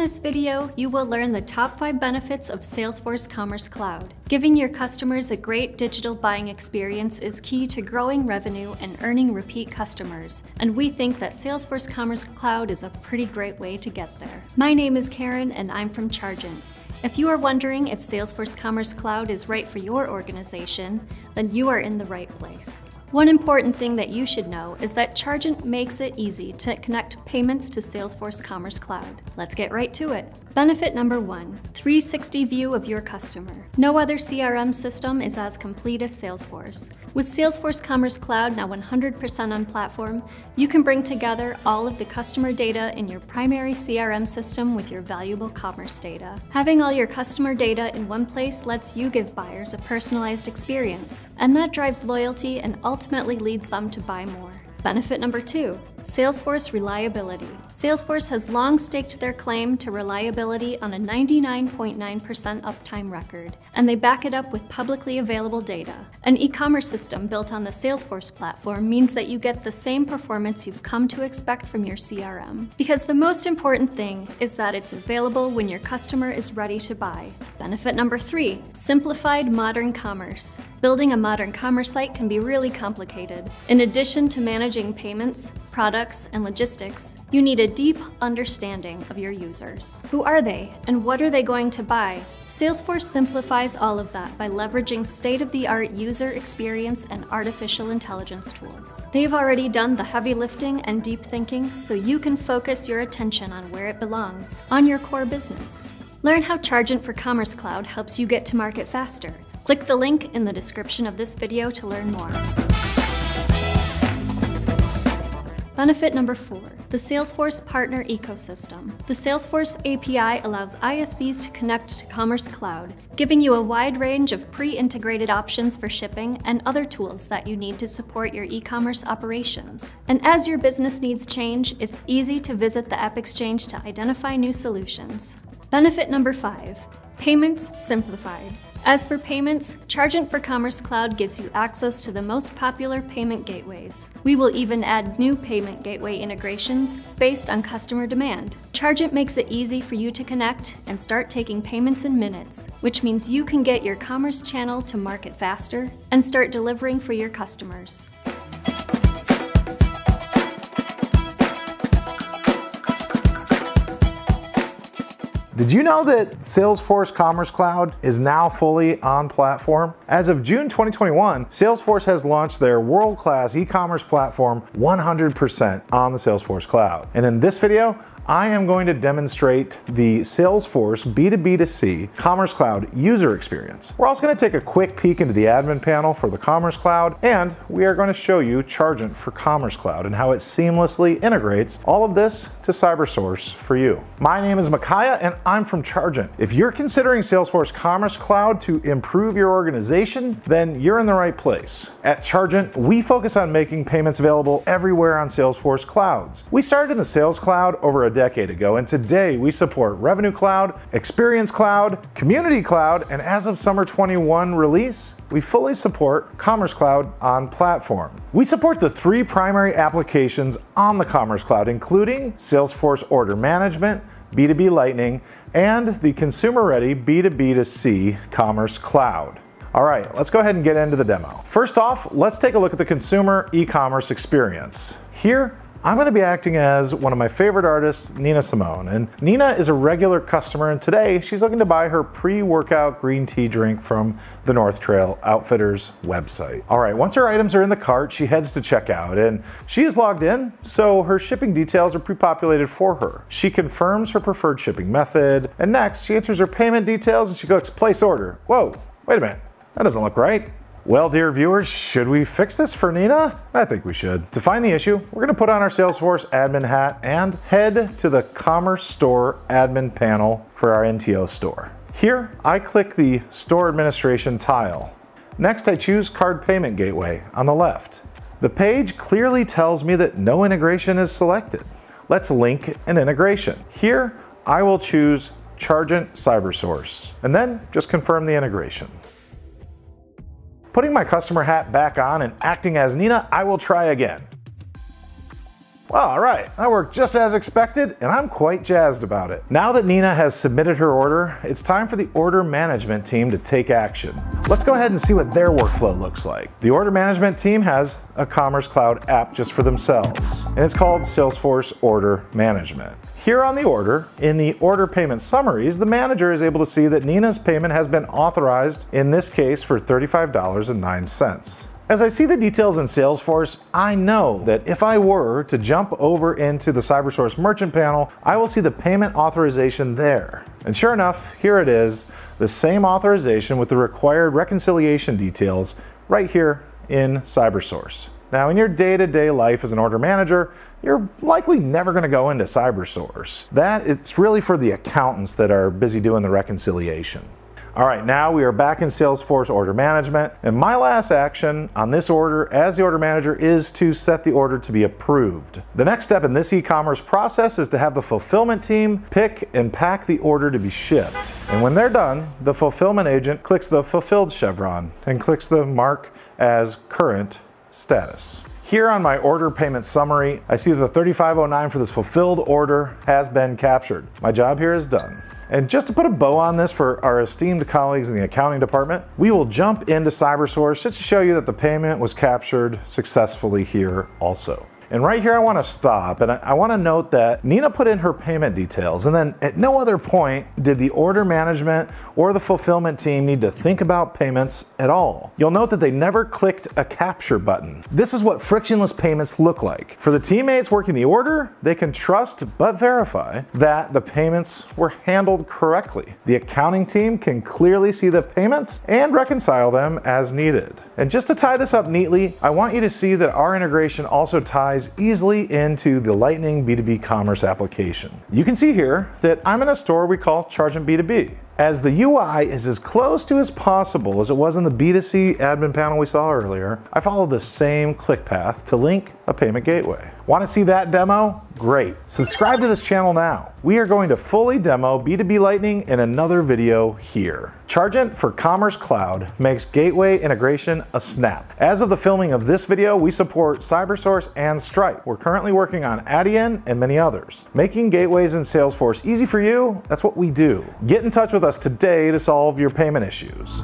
this video, you will learn the top 5 benefits of Salesforce Commerce Cloud. Giving your customers a great digital buying experience is key to growing revenue and earning repeat customers, and we think that Salesforce Commerce Cloud is a pretty great way to get there. My name is Karen and I'm from Chargent. If you are wondering if Salesforce Commerce Cloud is right for your organization, then you are in the right place. One important thing that you should know is that Chargent makes it easy to connect payments to Salesforce Commerce Cloud. Let's get right to it. Benefit number one 360 view of your customer. No other CRM system is as complete as Salesforce. With Salesforce Commerce Cloud now 100% on platform, you can bring together all of the customer data in your primary CRM system with your valuable commerce data. Having all your customer data in one place lets you give buyers a personalized experience, and that drives loyalty and ultimately leads them to buy more. Benefit number two, Salesforce reliability. Salesforce has long staked their claim to reliability on a 99.9% uptime record, and they back it up with publicly available data. An e-commerce system built on the Salesforce platform means that you get the same performance you've come to expect from your CRM. Because the most important thing is that it's available when your customer is ready to buy. Benefit number three, simplified modern commerce. Building a modern commerce site can be really complicated. In addition to managing payments, products, and logistics, you need a deep understanding of your users. Who are they, and what are they going to buy? Salesforce simplifies all of that by leveraging state-of-the-art user experience and artificial intelligence tools. They've already done the heavy lifting and deep thinking, so you can focus your attention on where it belongs, on your core business. Learn how Chargent for Commerce Cloud helps you get to market faster. Click the link in the description of this video to learn more. Benefit number four, the Salesforce Partner Ecosystem. The Salesforce API allows ISVs to connect to Commerce Cloud, giving you a wide range of pre-integrated options for shipping and other tools that you need to support your e-commerce operations. And as your business needs change, it's easy to visit the AppExchange to identify new solutions. Benefit number five, payments simplified. As for payments, Chargent for Commerce Cloud gives you access to the most popular payment gateways. We will even add new payment gateway integrations based on customer demand. Chargent makes it easy for you to connect and start taking payments in minutes, which means you can get your commerce channel to market faster and start delivering for your customers. Did you know that Salesforce Commerce Cloud is now fully on platform? As of June 2021, Salesforce has launched their world-class e-commerce platform 100% on the Salesforce Cloud. And in this video, I am going to demonstrate the Salesforce B2B2C Commerce Cloud user experience. We're also going to take a quick peek into the admin panel for the Commerce Cloud, and we are going to show you Chargent for Commerce Cloud and how it seamlessly integrates all of this to CyberSource for you. My name is Micaiah, and I'm from Chargent. If you're considering Salesforce Commerce Cloud to improve your organization, then you're in the right place. At Chargent, we focus on making payments available everywhere on Salesforce clouds. We started in the Sales Cloud over a decade ago, and today we support Revenue Cloud, Experience Cloud, Community Cloud, and as of Summer 21 release, we fully support Commerce Cloud on platform. We support the three primary applications on the Commerce Cloud, including Salesforce Order Management, B2B Lightning, and the consumer-ready B2B2C Commerce Cloud. All right, let's go ahead and get into the demo. First off, let's take a look at the consumer e-commerce experience. Here, I'm going to be acting as one of my favorite artists, Nina Simone. And Nina is a regular customer, and today she's looking to buy her pre-workout green tea drink from the North Trail Outfitters website. All right, once her items are in the cart, she heads to checkout, and she is logged in, so her shipping details are pre-populated for her. She confirms her preferred shipping method, and next she enters her payment details and she clicks place order. Whoa, wait a minute, that doesn't look right. Well, dear viewers, should we fix this for Nina? I think we should. To find the issue, we're gonna put on our Salesforce admin hat and head to the Commerce Store admin panel for our NTO store. Here, I click the Store Administration tile. Next, I choose Card Payment Gateway on the left. The page clearly tells me that no integration is selected. Let's link an integration. Here, I will choose Chargent CyberSource, and then just confirm the integration. Putting my customer hat back on and acting as Nina, I will try again. Well, all right, that worked just as expected, and I'm quite jazzed about it. Now that Nina has submitted her order, it's time for the order management team to take action. Let's go ahead and see what their workflow looks like. The order management team has a Commerce Cloud app just for themselves, and it's called Salesforce Order Management. Here on the order, in the order payment summaries, the manager is able to see that Nina's payment has been authorized, in this case for $35.09. As I see the details in Salesforce, I know that if I were to jump over into the CyberSource merchant panel, I will see the payment authorization there. And sure enough, here it is, the same authorization with the required reconciliation details right here in CyberSource. Now, in your day-to-day -day life as an order manager, you're likely never going to go into CyberSource. That it's really for the accountants that are busy doing the reconciliation. All right, now we are back in Salesforce Order Management, and my last action on this order as the order manager is to set the order to be approved. The next step in this e-commerce process is to have the fulfillment team pick and pack the order to be shipped. And when they're done, the fulfillment agent clicks the fulfilled chevron and clicks the mark as current status. Here on my order payment summary, I see the 3509 for this fulfilled order has been captured. My job here is done. And just to put a bow on this for our esteemed colleagues in the accounting department, we will jump into CyberSource just to show you that the payment was captured successfully here also. And right here I wanna stop and I, I wanna note that Nina put in her payment details and then at no other point did the order management or the fulfillment team need to think about payments at all. You'll note that they never clicked a capture button. This is what frictionless payments look like. For the teammates working the order, they can trust but verify that the payments were handled correctly. The accounting team can clearly see the payments and reconcile them as needed. And just to tie this up neatly, I want you to see that our integration also ties ties easily into the Lightning B2B commerce application. You can see here that I'm in a store we call Chargent B2B. As the UI is as close to as possible as it was in the B2C admin panel we saw earlier, I follow the same click path to link a payment gateway. Want to see that demo? Great. Subscribe to this channel now. We are going to fully demo B2B Lightning in another video here. Chargent for Commerce Cloud makes gateway integration a snap. As of the filming of this video, we support CyberSource and Stripe. We're currently working on Adyen and many others. Making gateways in Salesforce easy for you, that's what we do. Get in touch with us today to solve your payment issues.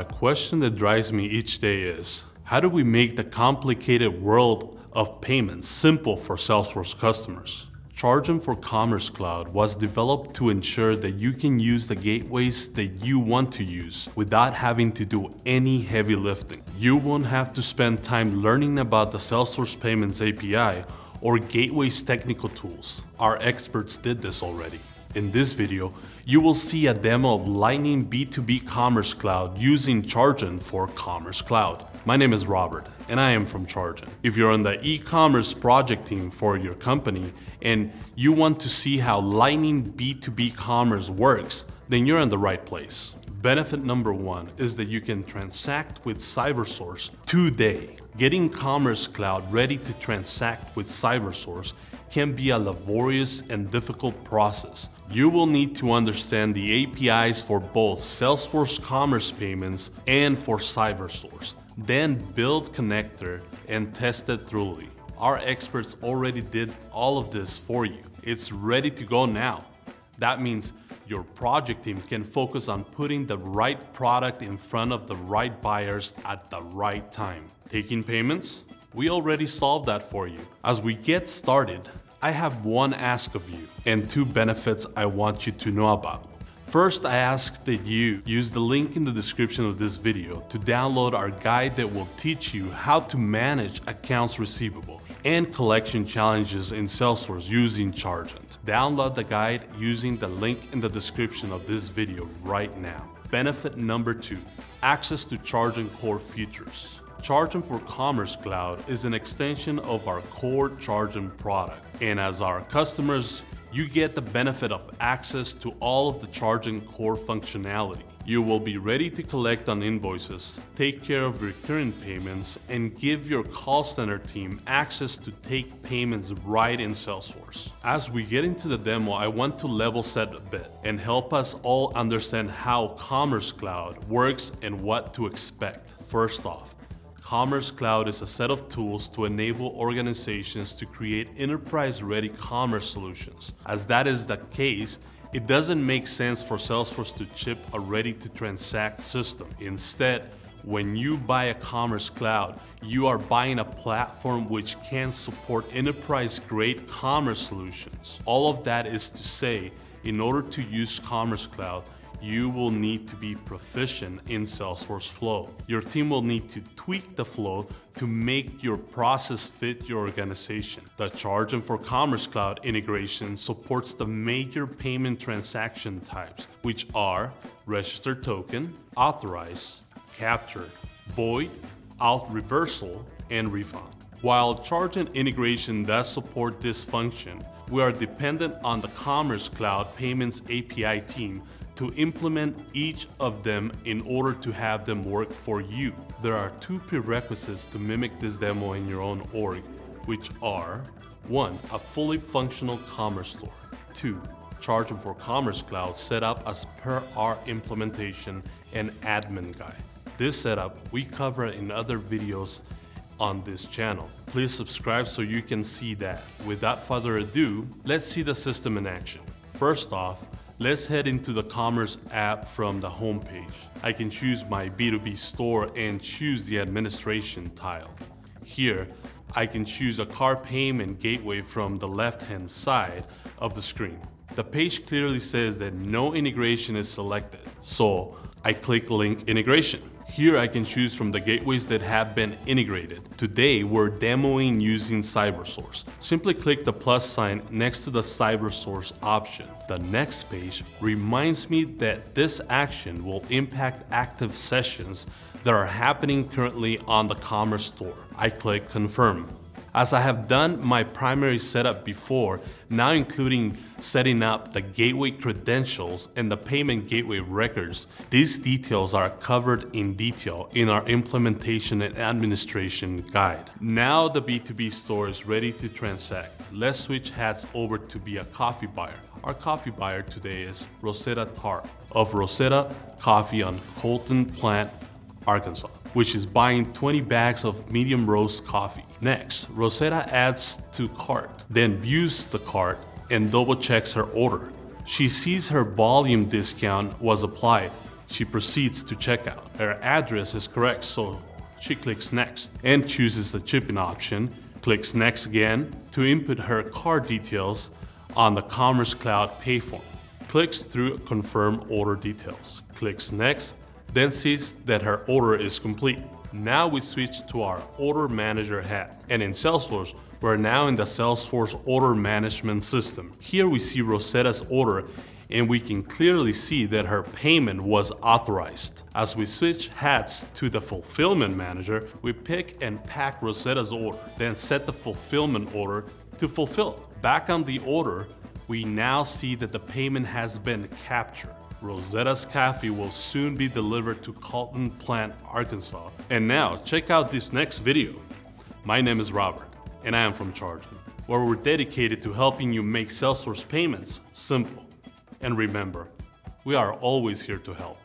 Question that drives me each day is, how do we make the complicated world of payments simple for Salesforce customers? Chargent for Commerce Cloud was developed to ensure that you can use the gateways that you want to use without having to do any heavy lifting. You won't have to spend time learning about the Salesforce Payments API or Gateway's technical tools. Our experts did this already. In this video, you will see a demo of Lightning B2B Commerce Cloud using Chargent for Commerce Cloud. My name is Robert and I am from Chargent. If you're on the e-commerce project team for your company and you want to see how Lightning B2B Commerce works, then you're in the right place. Benefit number one is that you can transact with CyberSource today. Getting Commerce Cloud ready to transact with CyberSource can be a laborious and difficult process. You will need to understand the APIs for both Salesforce Commerce Payments and for CyberSource. Then build connector and test it thoroughly. Our experts already did all of this for you. It's ready to go now. That means your project team can focus on putting the right product in front of the right buyers at the right time. Taking payments? We already solved that for you. As we get started, I have one ask of you and two benefits I want you to know about. First, I ask that you use the link in the description of this video to download our guide that will teach you how to manage accounts receivable and collection challenges in Salesforce using Chargent. Download the guide using the link in the description of this video right now. Benefit number two, access to Chargent core features. Chargent for Commerce Cloud is an extension of our core Chargent product. And as our customers, you get the benefit of access to all of the Chargent core functionality. You will be ready to collect on invoices, take care of recurring payments, and give your call center team access to take payments right in Salesforce. As we get into the demo, I want to level set a bit and help us all understand how Commerce Cloud works and what to expect. First off, Commerce Cloud is a set of tools to enable organizations to create enterprise-ready commerce solutions. As that is the case, it doesn't make sense for Salesforce to ship a ready-to-transact system. Instead, when you buy a Commerce Cloud, you are buying a platform which can support enterprise-grade commerce solutions. All of that is to say, in order to use Commerce Cloud, you will need to be proficient in Salesforce Flow. Your team will need to tweak the flow to make your process fit your organization. The Chargent for Commerce Cloud integration supports the major payment transaction types, which are registered token, authorize, capture, void, auth reversal, and refund. While Chargent integration does support this function, we are dependent on the Commerce Cloud Payments API team to implement each of them in order to have them work for you. There are two prerequisites to mimic this demo in your own org, which are 1. A fully functional commerce store. 2. Chargent for Commerce Cloud set up as per our implementation and admin guide. This setup we cover in other videos on this channel. Please subscribe so you can see that. Without further ado, let's see the system in action. First off, Let's head into the Commerce app from the homepage. I can choose my B2B store and choose the administration tile. Here, I can choose a card payment gateway from the left-hand side of the screen. The page clearly says that no integration is selected, so I click Link Integration. Here I can choose from the gateways that have been integrated. Today we're demoing using CyberSource. Simply click the plus sign next to the CyberSource option. The next page reminds me that this action will impact active sessions that are happening currently on the Commerce Store. I click Confirm. As I have done my primary setup before, now including setting up the gateway credentials and the payment gateway records, these details are covered in detail in our implementation and administration guide. Now the B2B store is ready to transact. Let's switch hats over to be a coffee buyer. Our coffee buyer today is Rosetta Tarp of Rosetta Coffee on Cotton Plant, Arkansas which is buying 20 bags of medium roast coffee. Next, Rosetta adds to cart, then views the cart and double checks her order. She sees her volume discount was applied. She proceeds to checkout. Her address is correct, so she clicks next and chooses the shipping option, clicks next again to input her card details on the Commerce Cloud pay form. Clicks through confirm order details. Clicks next then sees that her order is complete. Now we switch to our Order Manager hat. And in Salesforce, we're now in the Salesforce Order Management System. Here we see Rosetta's order and we can clearly see that her payment was authorized. As we switch hats to the Fulfillment Manager, we pick and pack Rosetta's order, then set the fulfillment order to fulfill. Back on the order, we now see that the payment has been captured. Rosetta's Coffee will soon be delivered to Cotton Plant, Arkansas. And now, check out this next video. My name is Robert, and I am from Chargent, where we're dedicated to helping you make Salesforce payments simple. And remember, we are always here to help.